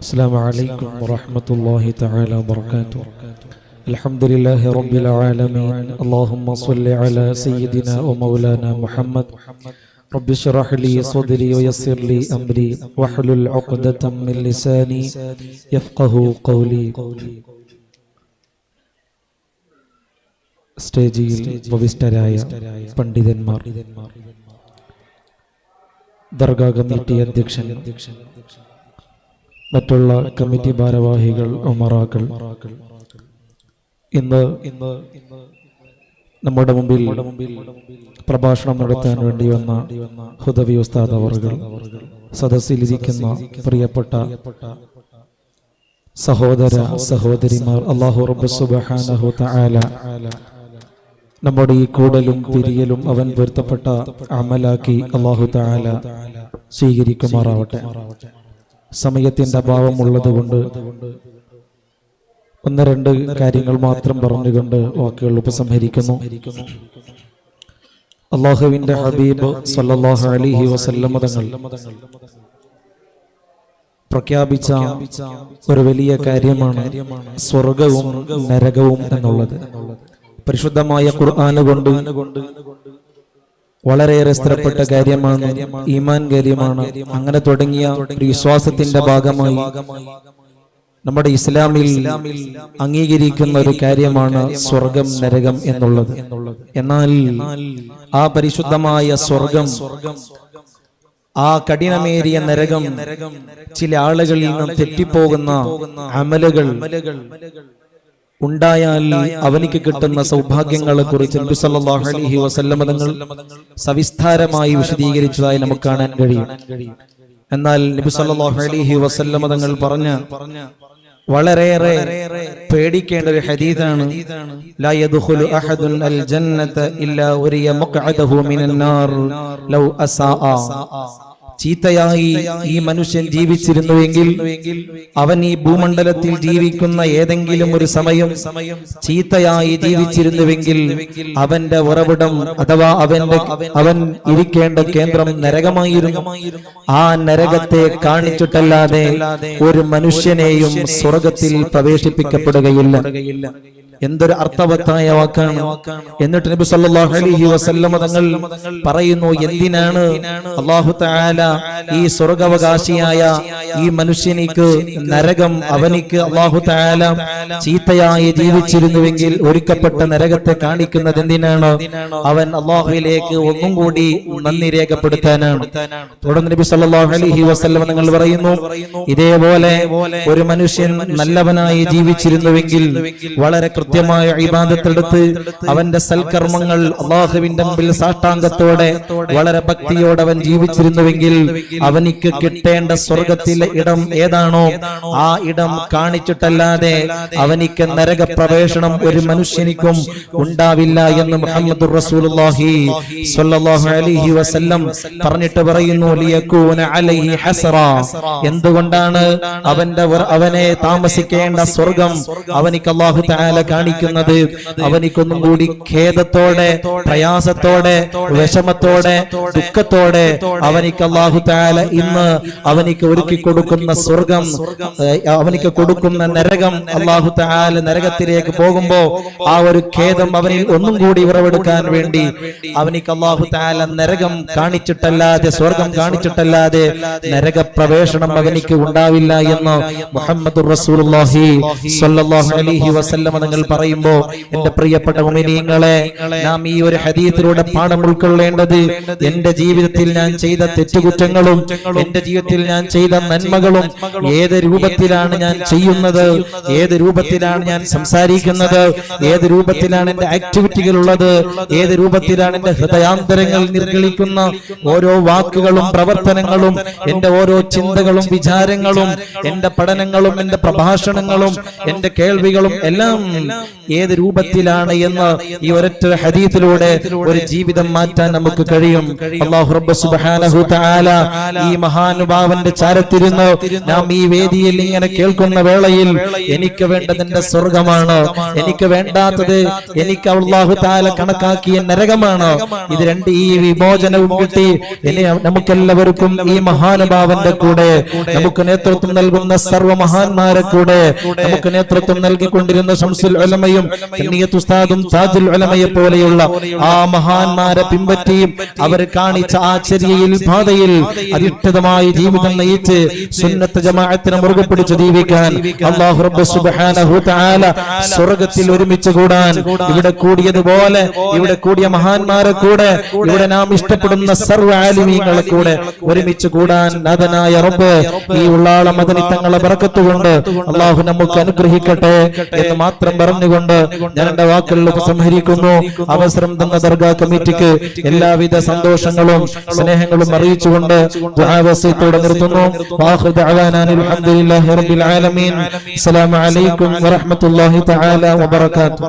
السلام عليكم ورحمة الله تعالى وبركاته الحمد لله رب العالمين اللهم صل على سيدنا ومولانا محمد رب اشرح لي صدري ويسر لي أمري واحلل عقدة من لساني يفقه قولي സ്റ്റേജിൽ ഉപവിഷ്ടരായ പണ്ഡിതന്മാർ ദർഗാ കമ്മിറ്റി അധ്യക്ഷൻ മറ്റുള്ള കമ്മിറ്റി ഭാരവാഹികൾ ഉമറാക്കൾ. ഇന്ന് ഇന്ന് നമ്മുടെ മുമ്പിൽ പ്രഭാഷണം നടത്താൻ വേണ്ടി വന്ന ഹുദവി ഉസ്താദ് അവർകൾ സദസ്സിലിരിക്കുന്ന പ്രിയപ്പെട്ട സഹോദര സഹോദരിമാർ അള്ളാഹു റബ്ബ് തആല നമ്മുടെ ഈ കൂടലും തിരിയലും അവൻ പൊരുത്തപ്പെട്ട അമലാക്കി അള്ളാഹു തആല സ്വീകരിക്കുമാറാവട്ടെ. സമയത്തിന്റെ അഭാവമുള്ളത് കൊണ്ട് ഒന്ന് രണ്ട് കാര്യങ്ങൾ മാത്രം പറഞ്ഞുകൊണ്ട് വാക്കുകൾ ഉപസംഹരിക്കുന്നു. അള്ളാഹുവിന്റെ ഹബീബ് സല്ലല്ലാഹു അലൈഹി വസല്ലം തങ്ങൾ പ്രഖ്യാപിച്ച ഒരു വലിയ കാര്യമാണ് സ്വർഗവും നരകവും എന്നുള്ളത്. പരിശുദ്ധമായ ഖുർആന് കൊണ്ട് വളരെയേറെ സ്ഥിരപ്പെട്ട കാര്യമാണ് ഈമാൻ കാര്യമാണ് അങ്ങനെ തുടങ്ങിയ ഒരു വിശ്വാസത്തിന്റെ ഭാഗമായി നമ്മുടെ ഇസ്ലാമിൽ അംഗീകരിക്കുന്ന ഒരു കാര്യമാണ് സ്വർഗം നരകം എന്നുള്ളത്. എന്നാൽ ആ പരിശുദ്ധമായ സ്വർഗം ആ കഠിനമേറിയ നരകം ചില ആളുകളിൽ നിന്നും തെറ്റിപ്പോകുന്ന അമലുകൾ ഉണ്ടായാൽ അവനിക്ക് കിട്ടുന്ന സൗഭാഗ്യങ്ങളെ കുറിച്ച് അലൈഹി വസല്ലമ തങ്ങൾ സവിസ്താരമായി വിശദീകരിച്ചതായി നമുക്ക് കാണാൻ കഴിയും. എന്നാൽ നബി സല്ലല്ലാഹു അലൈഹി വസല്ലമ തങ്ങൾ പറഞ്ഞ വളരെയേറെ പേടിക്കേണ്ട ഒരു ഹദീദാണ് ലാ യദ്ഖുലു അഹദുൻ അൽ ജന്നത ഇല്ലാ ഉരിയ മഖ്അദഹു മിനന്നാർ ലൗ അസാഅ ചീത്തയായി ഈ മനുഷ്യൻ ജീവിച്ചിരുന്നുവെങ്കിൽ അവൻ ഈ ഭൂമണ്ഡലത്തിൽ ജീവിക്കുന്ന ഏതെങ്കിലും ഒരു സമയം ചീത്തയായി ജീവിച്ചിരുന്നുവെങ്കിൽ അവന്റെ ഉറവിടം അഥവാ അവന്റെ അവൻ ഇരിക്കേണ്ട കേന്ദ്രം നരകമായിരുന്നു. ആ നരകത്തെ കാണിച്ചിട്ടല്ലാതെ ഒരു മനുഷ്യനെയും സ്വർഗത്തിൽ പ്രവേശിപ്പിക്കപ്പെടുകയില്ല. എന്തൊരു അർത്ഥവത്തായ വാക്കാണ്. എന്നിട്ട് നബി സല്ലല്ലാഹു അലൈഹി വസല്ലമ തങ്ങൾ പറയുന്നു എന്തിനാണ് അല്ലാഹു തആല ഈ സ്വർഗാവകാശിയായ ഈ മനുഷ്യനിക്ക് നരകം അവനിക്ക് അള്ളാഹു തആല ചീത്തയായി ജീവിച്ചിരുന്നുവെങ്കിൽ ഒരുക്കപ്പെട്ട നരകത്തെ കാണിക്കുന്നത് എന്തിനാണ്? അവൻ അള്ളാഹുവിലേക്ക് ഒന്നും കൂടി നന്ദി രേഖപ്പെടുത്താനാണ്. തുടർന്ന് നബി സല്ലല്ലാഹു അലൈഹി വസല്ലം നിങ്ങൾ പറയുന്നു ഇതേപോലെ ഒരു മനുഷ്യൻ നല്ലവനായി ജീവിച്ചിരുന്നുവെങ്കിൽ വളരെ കൃത്യമായ ഇബാദത്തെടുത്ത് അവന്റെ സൽക്കർമ്മങ്ങൾ അള്ളാഹുവിന്റെ മുമ്പിൽ സാഷ്ടാംഗത്തോടെ വളരെ ഭക്തിയോടെ അവൻ ജീവിച്ചിരുന്നുവെങ്കിൽ അവനിക്ക് കിട്ടേണ്ട സ്വർഗത്തിലെ ഇടം ഏതാണോ ആ ഇടം കാണിച്ചിട്ടല്ലാതെ അവനിക്ക് നരക പ്രവേശനം ഒരു മനുഷ്യനിക്കും ഉണ്ടാവില്ല എന്ന് മുഹമ്മദ് റസൂലുള്ളാഹി സ്വല്ലല്ലാഹു അലൈഹി വസല്ലം പറഞ്ഞിട്ട് പറയുന്നു ലിയകൂന അലൈഹി ഹസറ. എന്തുകൊണ്ടാണ് അവന്റെ അവനെ താമസിക്കേണ്ട സ്വർഗം അവനിക്ക് അല്ലാഹു തആല കാണിക്കുന്നത്? അവനിക്കൊന്നും കൂടി ഖേദത്തോടെ പ്രയാസത്തോടെ വിഷമത്തോടെ ദുഃഖത്തോടെ അവനിക്ക് അല്ലാഹു തആല ഇന്ന് അവനിക്ക് ഒരുക്കി കൊടുക്കുന്ന സ്വർഗം അവനിക്ക് കൊടുക്കുന്ന നരകം അള്ളാഹു തആല നരകത്തിലേക്ക് പോകുമ്പോ ആ ഒരു ഖേദം അവനിൽ ഒന്നും കൂടി ഉറവെടുക്കാൻ വേണ്ടി അവനിക്ക് അള്ളാഹു താല നരകം കാണിച്ചിട്ടല്ലാതെ സ്വർഗം കാണിച്ചിട്ടല്ലാതെ നരക പ്രവേശനം അവനിക്ക് ഉണ്ടാവില്ല എന്ന് മുഹമ്മദ് സ്വല്ലല്ലാഹു അലൈഹി വസല്ലം തങ്ങൾ പറയുമ്പോ എന്റെ പ്രിയപ്പെട്ട മുഅ്മിനീങ്ങളെ നാം ഈ ഒരു ഹദീസിലൂടെ പാഠം ഉൾക്കൊള്ളേണ്ടത് എന്റെ ജീവിതത്തിൽ ഞാൻ ചെയ്ത തെറ്റുകുറ്റങ്ങളും എന്റെ ജീവിതത്തിൽ ഞാൻ ചെയ്ത നന്മകളും ഏത് രൂപത്തിലാണ് ഞാൻ ചെയ്യുന്നത്? ഏത് രൂപത്തിലാണ് ഞാൻ സംസാരിക്കുന്നത്? ഏത് രൂപത്തിലാണ് എന്റെ ആക്ടിവിറ്റികൾ ഉള്ളത് ഏത് രൂപത്തിലാണ് എന്റെ ഹൃദയാന്തരങ്ങൾ നിർഗളിക്കുന്ന ഓരോ വാക്കുകളും പ്രവർത്തനങ്ങളും എന്റെ ഓരോ ചിന്തകളും വിചാരങ്ങളും എന്റെ പഠനങ്ങളും എന്റെ പ്രഭാഷണങ്ങളും എന്റെ കേൾവികളും എല്ലാം ഏത് രൂപത്തിലാണ് എന്ന് ഈ ഒരൊറ്റ ഹരീത്തിലൂടെ ഒരു ജീവിതം മാറ്റാൻ നമുക്ക് കഴിയും. അള്ളാഹു ഈ മഹാനുഭാവന്റെ ചാരത്തിരുന്ന് നാം ഈ വേദിയിൽ ഇങ്ങനെ കേൾക്കുന്ന വേളയിൽ എനിക്ക് വേണ്ടത് എന്റെ സ്വർഗമാണ് എനിക്ക് വേണ്ടാത്തത് എനിക്ക് അള്ളാഹു താല കണക്കാക്കിയ നരകമാണ്. ഇത് രണ്ട് ഈ വിമോചനവും കിട്ടി. ഇനി നമുക്കെല്ലാവർക്കും ഈ മഹാനുഭാവന്റെ കൂടെ നമുക്ക് നേതൃത്വം നൽകുന്ന സർവ മഹാന്മാരെ കൂടെ നമുക്ക് നേതൃത്വം നൽകിക്കൊണ്ടിരുന്ന ഷംസുൽ ഒലമയും ഉസ്താദും താജുൽ ഉലമയെ പോലെയുള്ള ആ മഹാന്മാരെ പിൻപറ്റിയും അവർ കാണിച്ച ആ ചെറിയ പാതയിൽ അധിഷ്ഠിതമായി ജീവിതം നയിച്ച് സുന്നത്ത് ജമാഅത്തിനെ മുറുകെ പിടിച്ച് ജീവിക്കാൻ അല്ലാഹു റബ്ബ് സുബ്ഹാനഹു തആല സ്വർഗത്തിൽ ഒരുമിച്ച് കൂടാൻ ഇവിടെ കൂടിയതുപോലെ ഇവിടെ കൂടിയ മഹാന്മാരെ കൂടെ ഇവിടെ നാം ഇഷ്ടപ്പെടുന്ന സർവ ആലിമീങ്ങളെ കൂടെ ഒരുമിച്ച് കൂടാൻ നാഥനായ റബ്ബ് ഈ ഉള്ളാള മദനിത്തങ്ങളെ ബറക്കത്തുകൊണ്ട് അല്ലാഹു നമുക്ക് അനുഗ്രഹിക്കട്ടെ എന്ന് മാത്രം പറഞ്ഞുകൊണ്ട് ഞാൻ എന്റെ വാക്കുകളിൽ ഉപസംഹരിക്കുന്നു. അവസരം തന്ന ദർഗാ കമ്മിറ്റിക്ക് എല്ലാവിധ സന്തോഷങ്ങളും സ്നേഹങ്ങളും അറിയിച്ചുകൊണ്ട് وآخر دعوانا الحمد لله رب العالمين. السلام عليكم ورحمة الله تعالى وبركاته.